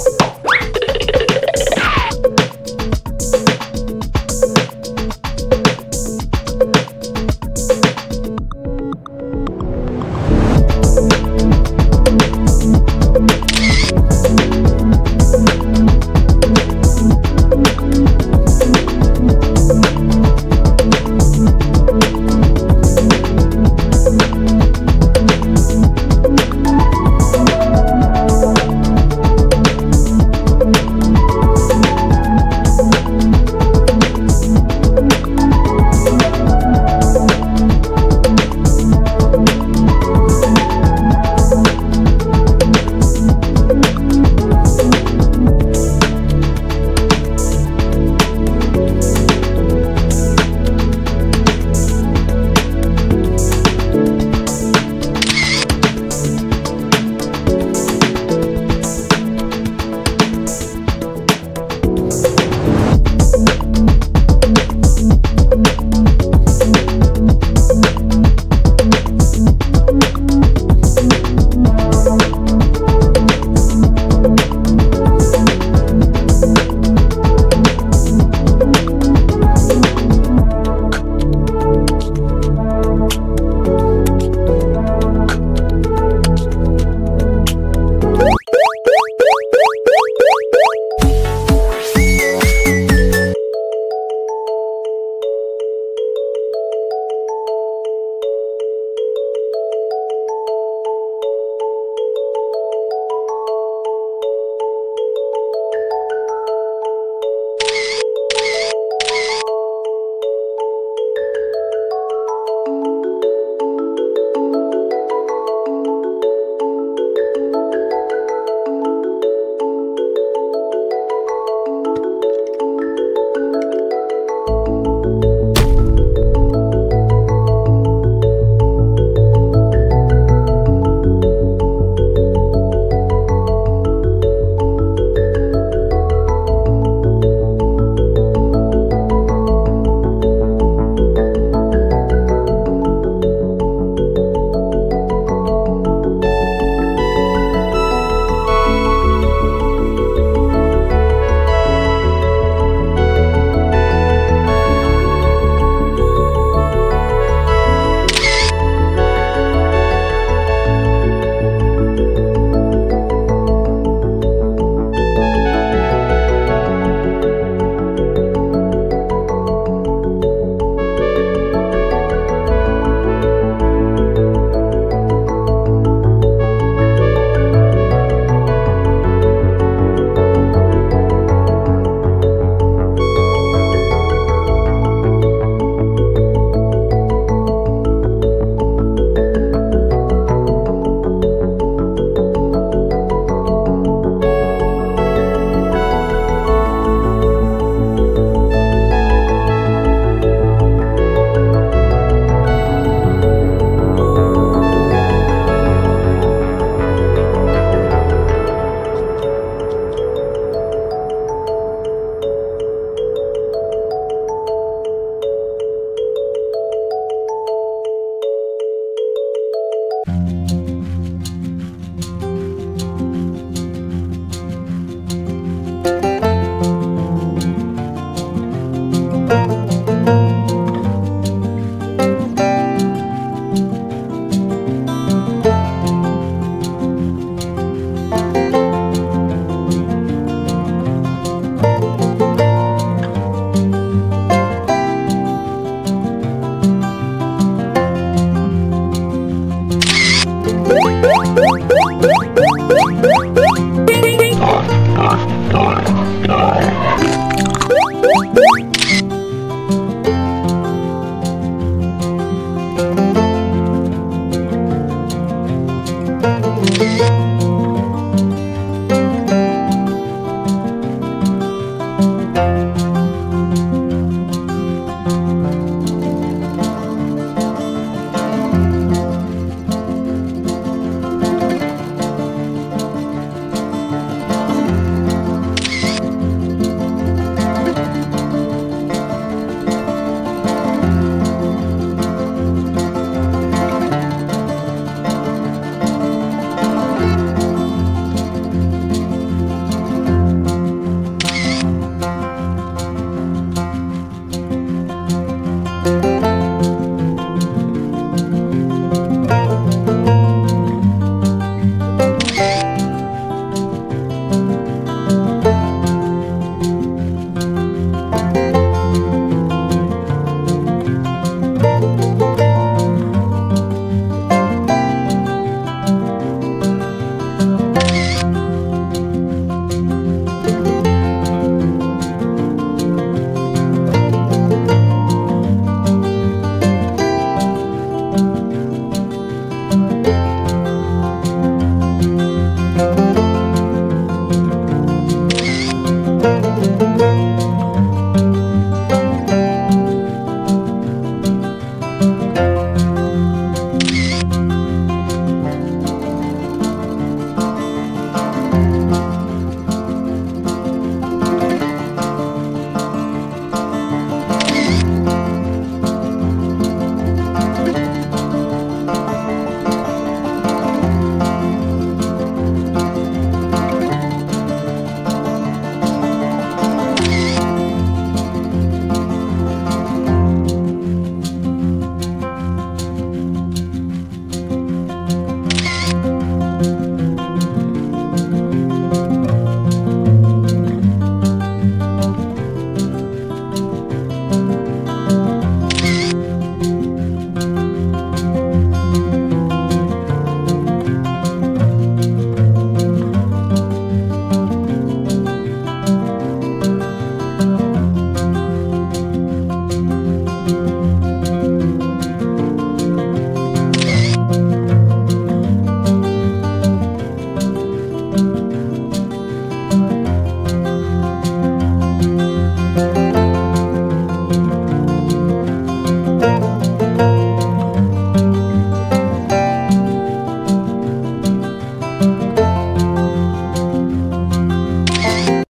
Oh.